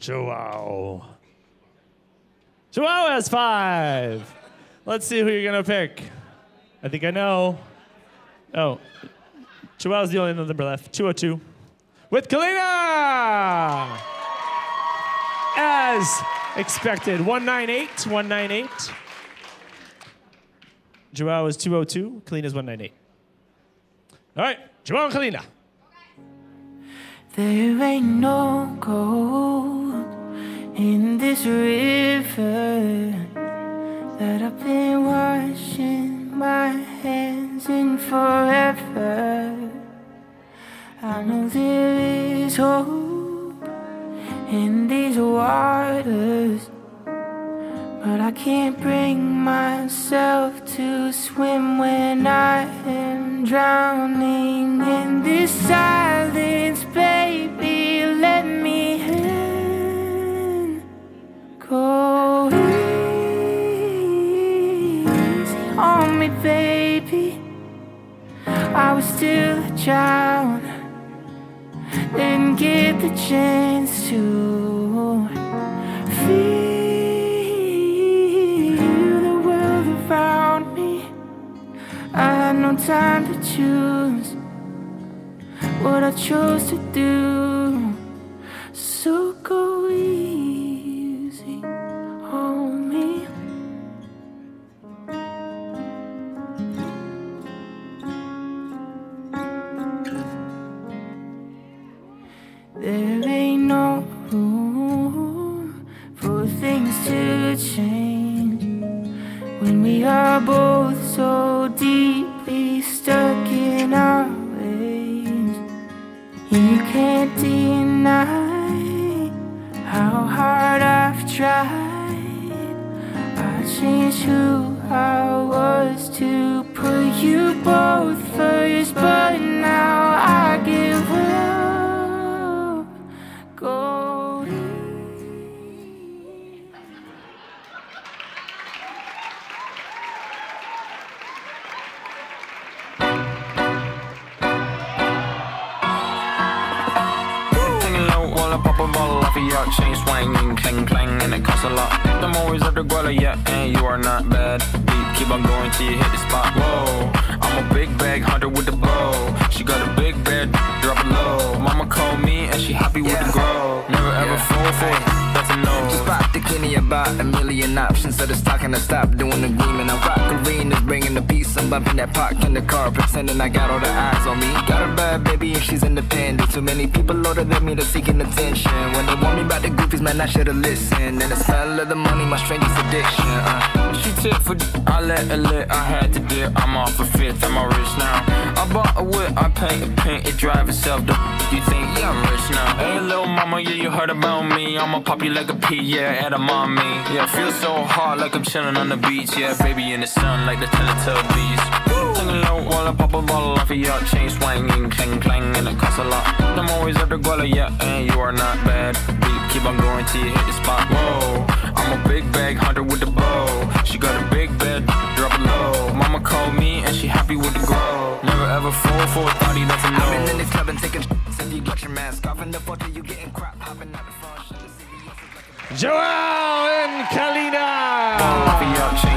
Joao. Joao has five. Let's see who you're gonna pick. I think I know. Oh, Joao's the only number left. 202. With Kalina! As expected. 198, 198. Joao is 202. Kalina is 198. All right, Joao and Kalina. There ain't no gold this river that I've been washing my hands in forever. I know there is hope in these waters, but I can't bring myself to swim when I am drowning in this silence, on me, baby. I was still a child, didn't get the chance to feel the world around me. I had no time to choose what I chose to do. So go easy when we are both so deeply stuck in our ways. You can't deny how hard I've tried. I changed who pop a bottle off of your chain swinging, clang clang, and it costs a lot. The more is at the guala, yeah, and you are not bad. Beat, keep on going till you hit the spot. Whoa, I'm a big bag hunter with the bow. She got a big bed, drop it low. Mama called me and she happy with the grow. Never ever fall for it, that's a no. Spot the Kenny about a million options. So it's talking to stop doing agreement. I rock bumping that park in the car, pretending I got all the eyes on me. Got a bad baby and she's independent. Too many people older than me, they're seeking attention. When they want me about the goofies, man, I should've listened. And the smell of the money, my strangest addiction. Uh. She tip for I let her lit, I had to dip. I'm off a fifth, I'm a rich now. I bought a whip, I paint a paint, it drive itself. The you think, yeah, I'm rich now. Hey, little mama, yeah, you heard about me. I'ma pop you like a pea, yeah, at a mommy. Yeah, feel so hot like I'm chilling on the beach. Yeah, baby in the sun like the Teletubbies. Low while I pop a bottle off of your chain swinging, clang clang, and it costs a lot. I'm always at the guala, yeah, and you are not bad. Beat, keep on going till you hit the spot. Whoa, I'm a big party that's. I've been in this club and taking so you get your mask off in the photo, you getting crap hopping out the front. Joel and Kalina!